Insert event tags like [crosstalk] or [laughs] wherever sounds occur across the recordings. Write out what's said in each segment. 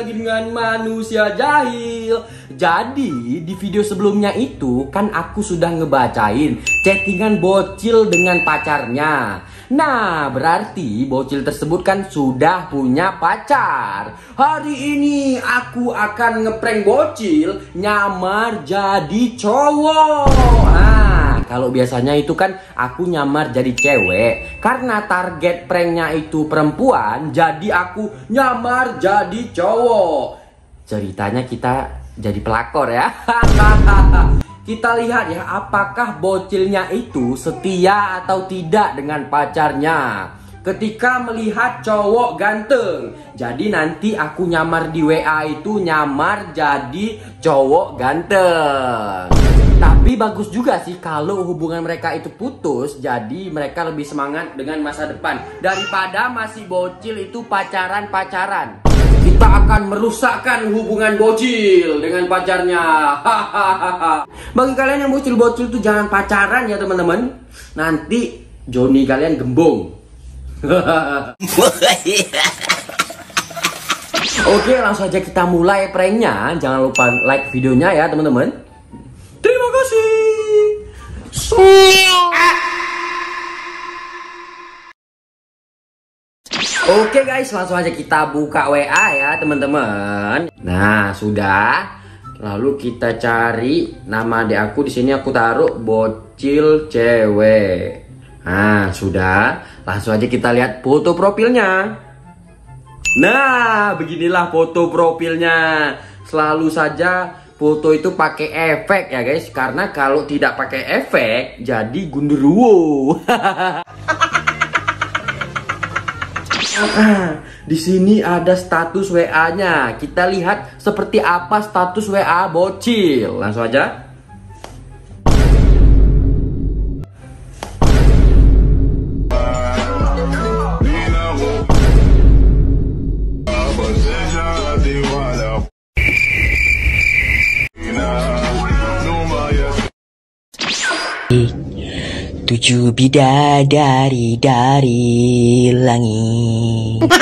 lagi dengan manusia jahil. Jadi di video sebelumnya itu kan aku sudah ngebacain chattingan bocil dengan pacarnya. Nah berarti bocil tersebut kan sudah punya pacar. Hari ini aku akan ngeprank bocil nyamar jadi cowok. Nah kalau biasanya itu kan aku nyamar jadi cewek. Karena target pranknya itu perempuan Jadi aku nyamar jadi cowok. Ceritanya kita jadi pelakor ya. [laughs] Kita lihat ya apakah bocilnya itu setia atau tidak dengan pacarnya. Ketika melihat cowok ganteng Jadi nanti aku nyamar di WA itu nyamar jadi cowok ganteng tapi bagus juga sih kalau hubungan mereka itu putus Jadi mereka lebih semangat dengan masa depan. Daripada masih bocil itu pacaran-pacaran. Kita akan merusakkan hubungan bocil dengan pacarnya. [laughs] Bagi kalian yang bocil-bocil itu jangan pacaran ya teman-teman. Nanti Joni kalian gembung. [laughs] Oke langsung aja kita mulai pranknya. Jangan lupa like videonya ya teman-teman. Oke guys, langsung aja kita buka WA ya teman-teman. Nah sudah, lalu kita cari nama adik aku di sini aku taruh bocil cewek. Nah sudah, langsung aja kita lihat foto profilnya. Nah beginilah foto profilnya. Selalu saja foto itu pakai efek ya guys. Karena kalau tidak pakai efek jadi gundurwo. [laughs] Di sini ada status WA-nya kita lihat seperti apa status WA bocil. Langsung aja Tujuh bidadari dari langit. [laughs]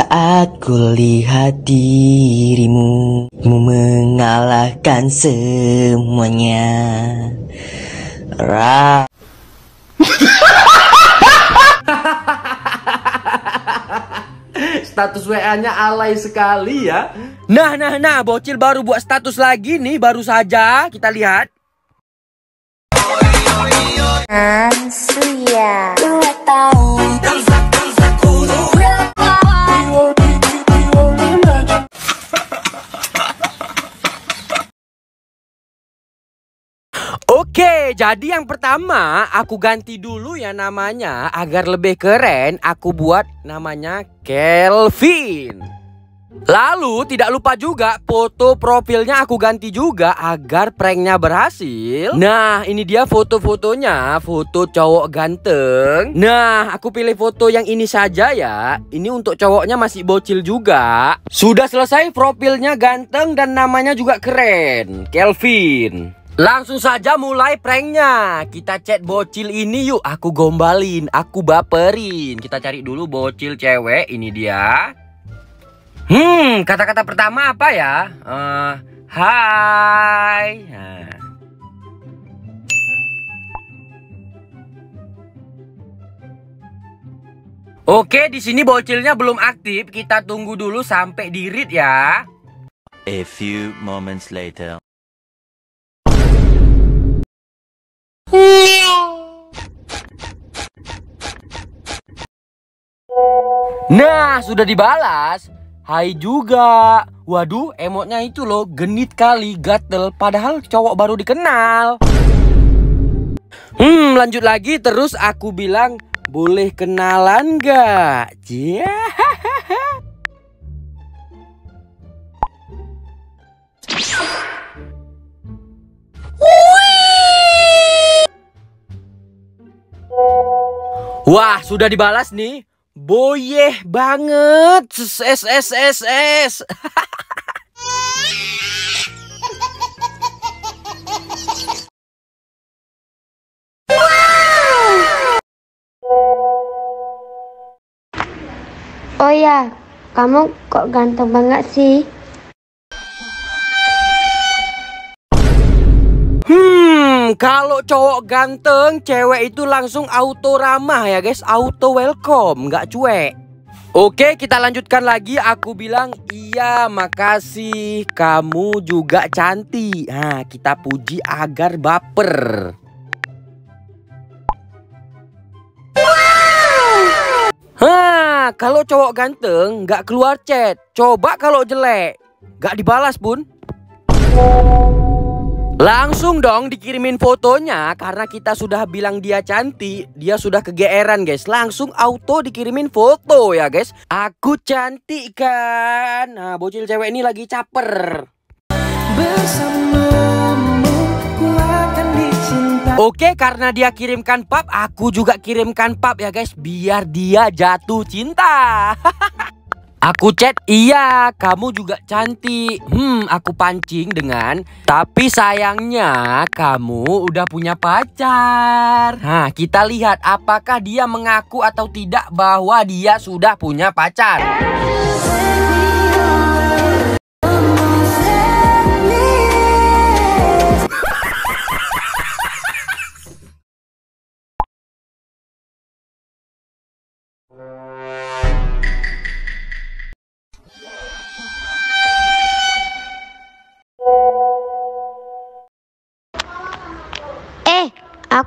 Saat ku lihat dirimu Mu mengalahkan semuanya. Ra [laughs] Status WA-nya alay sekali ya. Nah nah nah bocil baru buat status lagi nih baru saja. Kita lihat Oke, jadi yang pertama aku ganti dulu ya namanya agar lebih keren. Aku buat namanya Kelvin. Lalu tidak lupa juga foto profilnya aku ganti juga agar pranknya berhasil. Nah ini dia foto-fotonya, foto cowok ganteng. Nah aku pilih foto yang ini saja ya. Ini untuk cowoknya masih bocil juga. Sudah selesai profilnya ganteng dan namanya juga keren, Kelvin. Langsung saja mulai pranknya Kita chat bocil ini yuk Aku gombalin, aku baperin Kita cari dulu bocil cewek Ini dia Hmm, kata-kata pertama apa ya? Uh, hai nah. Oke, di sini bocilnya belum aktif. Kita tunggu dulu sampai di read ya. A few moments later. Nah, sudah dibalas. Hai juga. Waduh, emotnya itu loh genit kali, gatel. Padahal cowok baru dikenal. Hmm, lanjut lagi. Terus aku bilang, boleh kenalan gak? Yeah. [laughs] Wah, sudah dibalas nih. Boyeh banget. S. [laughs] Oh ya, kamu kok ganteng banget sih? Kalau cowok ganteng, cewek itu langsung auto ramah ya guys, auto welcome, nggak cuek. Oke, kita lanjutkan lagi. Aku bilang iya, makasih. Kamu juga cantik. Nah, kita puji agar baper. Hah, kalau cowok ganteng nggak keluar chat. Coba kalau jelek, nggak dibalas pun. Langsung dong dikirimin fotonya karena kita sudah bilang dia cantik, dia sudah kegeeran guys. Langsung auto dikirimin foto ya guys. Aku cantik kan. Nah, bocil cewek ini lagi caper. Oke, karena dia kirimkan pap, aku juga kirimkan pap ya guys, biar dia jatuh cinta. [laughs] Aku chat, iya kamu juga cantik. Hmm, aku pancing dengan Tapi sayangnya kamu udah punya pacar. Nah, kita lihat apakah dia mengaku atau tidak bahwa dia sudah punya pacar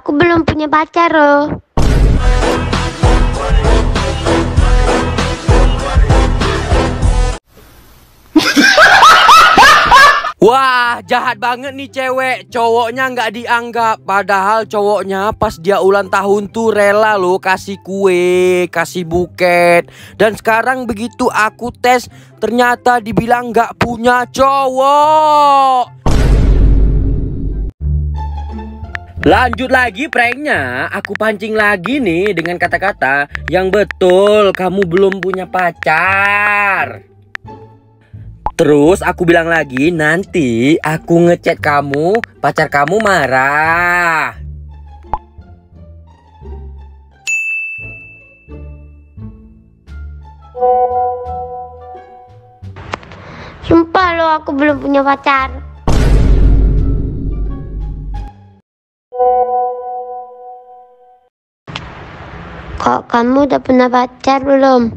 aku belum punya pacar loh. [laughs] Wah, jahat banget nih cewek. Cowoknya nggak dianggap. Padahal cowoknya pas dia ulang tahun tuh rela loh kasih kue, kasih buket. Dan sekarang begitu aku tes, ternyata dibilang nggak punya cowok. Lanjut lagi pranknya, aku pancing lagi nih dengan kata-kata yang betul kamu belum punya pacar. Terus aku bilang lagi nanti aku ngechat kamu, pacar kamu marah. Sumpah loh aku belum punya pacar. Kok kamu udah punya pacar belum?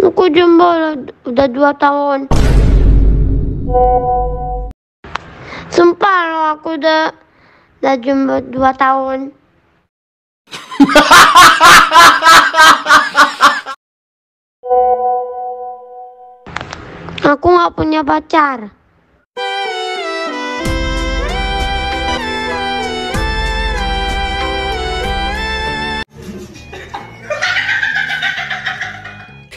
Aku loh, udah dua tahun. Sumpah loh aku udah udah jomblo dua tahun. Aku nggak punya pacar.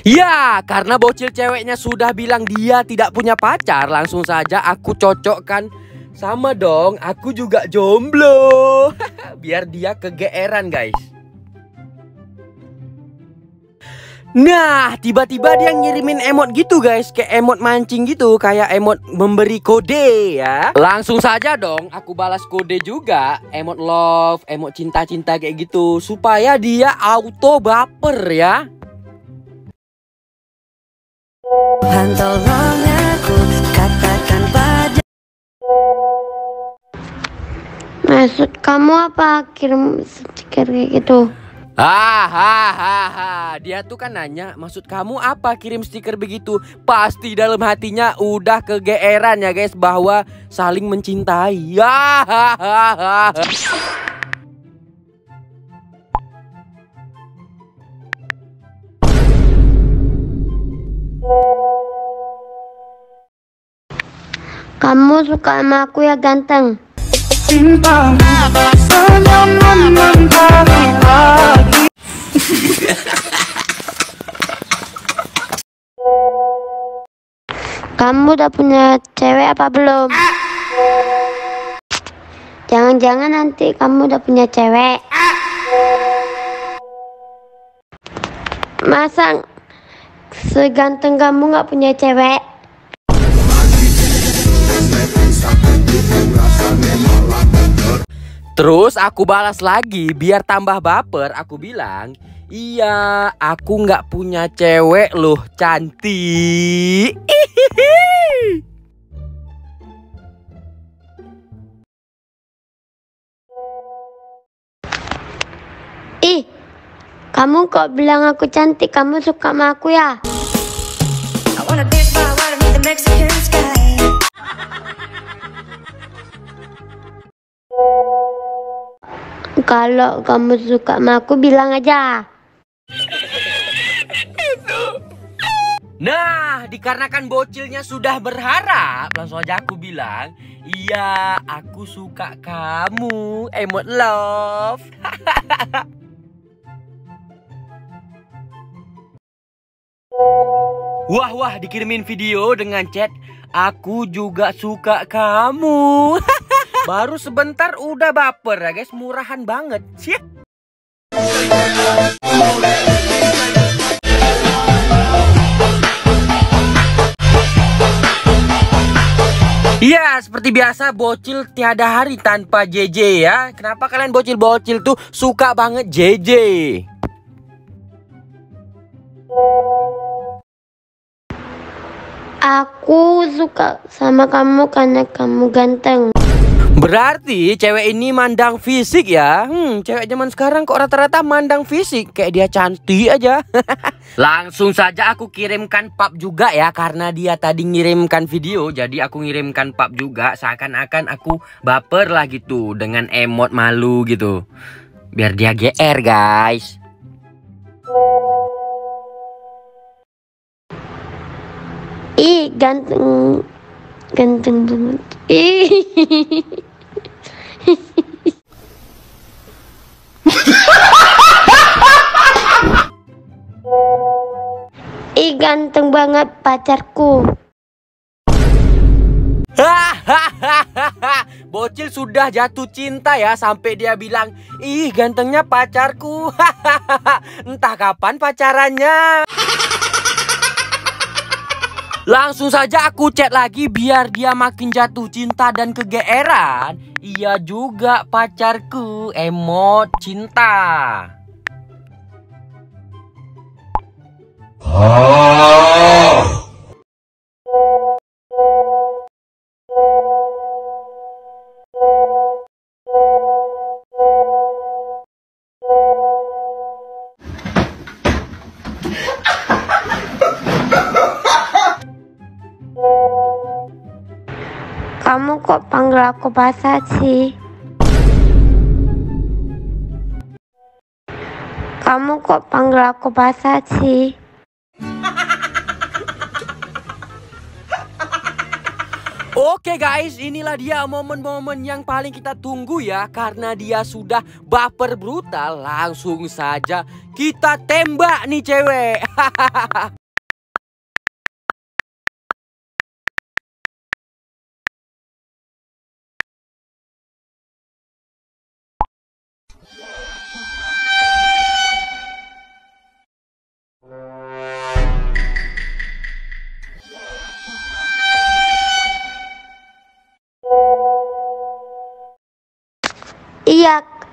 Ya, karena bocil ceweknya sudah bilang dia tidak punya pacar, langsung saja aku cocokkan sama dong. Aku juga jomblo. [laughs] Biar dia kegeeran, guys. Nah, tiba-tiba dia ngirimin emot gitu guys Kayak emot mancing gitu Kayak emot memberi kode ya Langsung saja dong Aku balas kode juga Emot love, emot cinta-cinta kayak gitu Supaya dia auto baper ya Tolong aku katakan pada Maksud kamu apa kirim stiker kayak gitu? Hahaha, dia tuh kan nanya, maksud kamu apa kirim stiker begitu? Pasti dalam hatinya udah kegeeran ya guys bahwa saling mencintai. Hahaha. Kamu suka sama aku ya ganteng? Kamu udah punya cewek apa belum? Jangan-jangan nanti kamu udah punya cewek. Masa seganteng kamu nggak punya cewek? Terus aku balas lagi biar tambah baper. Aku bilang, iya aku nggak punya cewek loh cantik. Ih, kamu kok bilang aku cantik? Kamu suka sama aku ya? I wanna dance by water the Mexican sky. Kalau kamu suka sama aku bilang aja. Nah, dikarenakan bocilnya sudah berharap, langsung aja aku bilang, iya aku suka kamu, emot love. [laughs] Wah wah dikirimin video dengan chat Aku juga suka kamu [laughs] Baru sebentar udah baper ya guys Murahan banget Cie. Iya, seperti biasa bocil tiada hari tanpa JJ ya. Kenapa kalian bocil-bocil tuh suka banget JJ? Aku suka sama kamu karena kamu ganteng. Berarti cewek ini mandang fisik ya? Hmm, cewek zaman sekarang kok rata-rata mandang fisik kayak dia cantik aja. [laughs] Langsung saja aku kirimkan pap juga ya karena dia tadi ngirimkan video jadi aku ngirimkan pap juga seakan-akan aku baper lah gitu dengan emot malu gitu. Biar dia GR guys. Ih, ganteng. Ganteng banget. Ih. [laughs] Ih, ganteng banget pacarku. [laughs] Bocil sudah jatuh cinta ya sampai dia bilang, "Ih, gantengnya pacarku." [laughs] Entah kapan pacarannya. [laughs] Langsung saja aku chat lagi biar dia makin jatuh cinta dan kegeeran. Iya juga pacarku, emot cinta. Kamu panggil aku pasat sih? Kamu kok panggil aku pasat sih? Oke guys, inilah dia momen-momen yang paling kita tunggu ya Karena dia sudah baper brutal Langsung saja kita tembak nih cewek [laughs]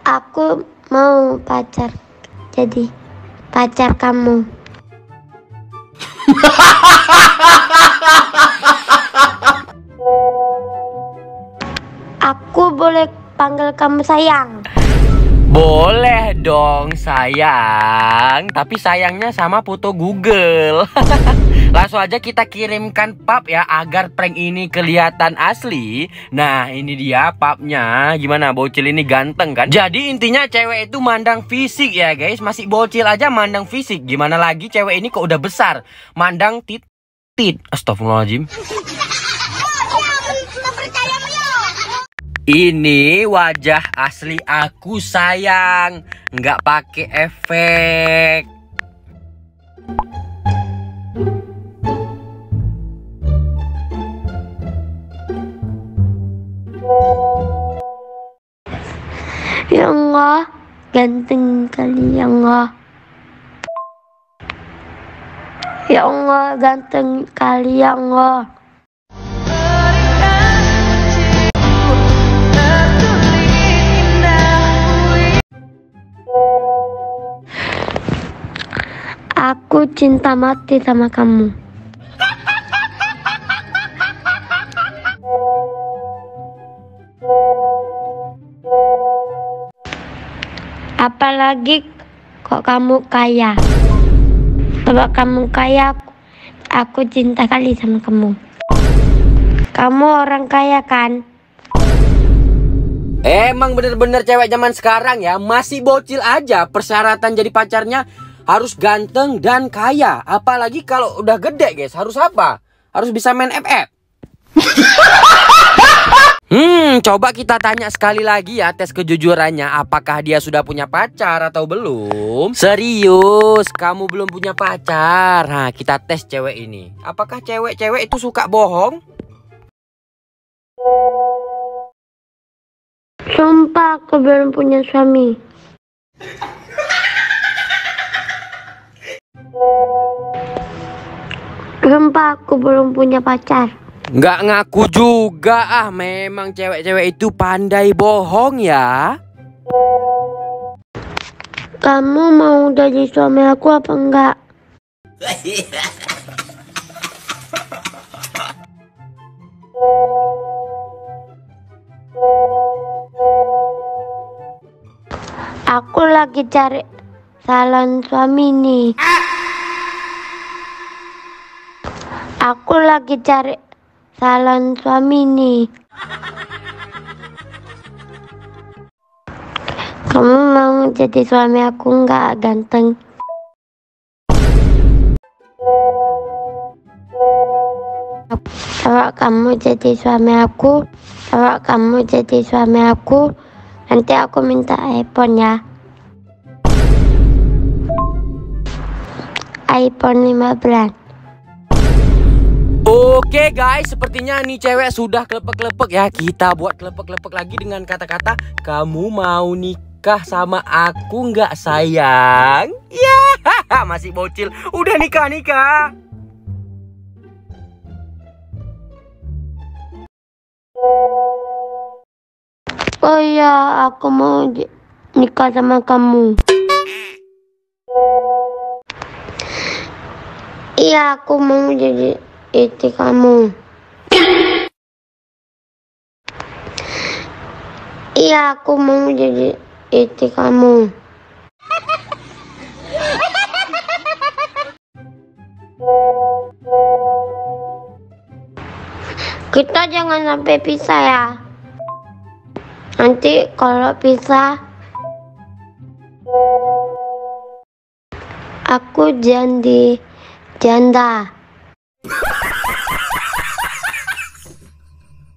aku mau pacar. Jadi pacar kamu. Aku boleh panggil kamu sayang. Boleh dong sayang Tapi sayangnya sama foto Google [laughs] Langsung aja kita kirimkan pap ya Agar prank ini kelihatan asli. Nah ini dia papnya. Gimana bocil ini ganteng kan? Jadi intinya cewek itu mandang fisik ya guys. Masih bocil aja mandang fisik. Gimana lagi cewek ini kok udah besar? Mandang tit tit. Astagfirullahaladzim. Ini wajah asli aku sayang, nggak pakai efek. Ya Allah, ganteng kali ya Allah. Ya Allah, ganteng kali ya Allah. Aku cinta mati sama kamu. Apalagi kok kamu kaya. Kalau kamu kaya, aku cinta kali sama kamu. Kamu orang kaya kan? Emang bener-bener cewek zaman sekarang ya masih bocil aja persyaratan jadi pacarnya harus ganteng dan kaya. Apalagi kalau udah gede guys harus apa? Harus bisa main FF. [laughs] hmm, coba kita tanya sekali lagi ya tes kejujurannya. Apakah dia sudah punya pacar atau belum? Serius, kamu belum punya pacar. Nah, kita tes cewek ini. Apakah cewek-cewek itu suka bohong? Sumpah aku belum punya suami. Sumpah aku belum punya pacar. Nggak ngaku juga ah Memang cewek-cewek itu pandai bohong ya Kamu mau jadi suami aku apa enggak? Aku lagi cari salon suami nih. Aku lagi cari salon suami nih. Kamu mau jadi suami aku nggak ganteng? Kalau kamu jadi suami aku, kalau kamu jadi suami aku, nanti aku minta iPhone ya. iPhone 15. Oke guys sepertinya nih cewek sudah kelepek-kelepek ya Kita buat kelepek-kelepek lagi dengan kata-kata Kamu mau nikah sama aku nggak sayang? Ya masih bocil Udah nikah-nikah Oh ya, aku mau nikah sama kamu. Iya, aku mau jadi istri kamu. Iya, aku mau jadi istri kamu. Kita jangan sampai pisah ya. Nanti kalau pisah aku jadi janda.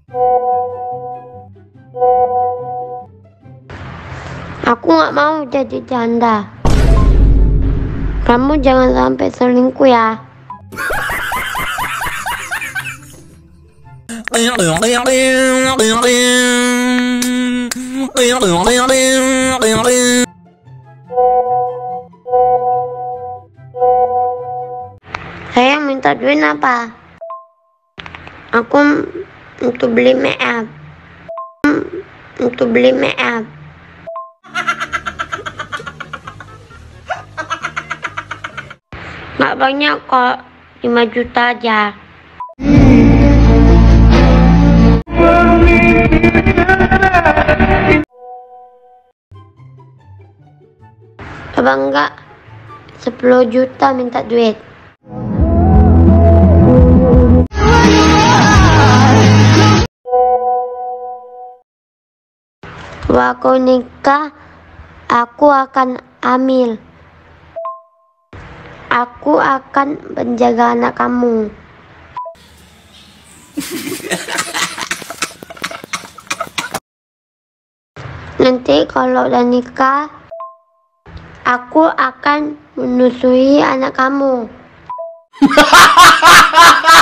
Aku nggak mau jadi janda. Kamu jangan sampai selingkuh ya. Saya minta duit apa? Aku untuk beli make up. M- Untuk beli make up. Nggak banyak kok, 5 juta aja. Coba enggak 10 juta minta duit. Waktu nikah, aku akan hamil. Aku akan menjaga anak kamu. [laughs] Nanti kalau udah nikah, aku akan menusui anak kamu. [laughs]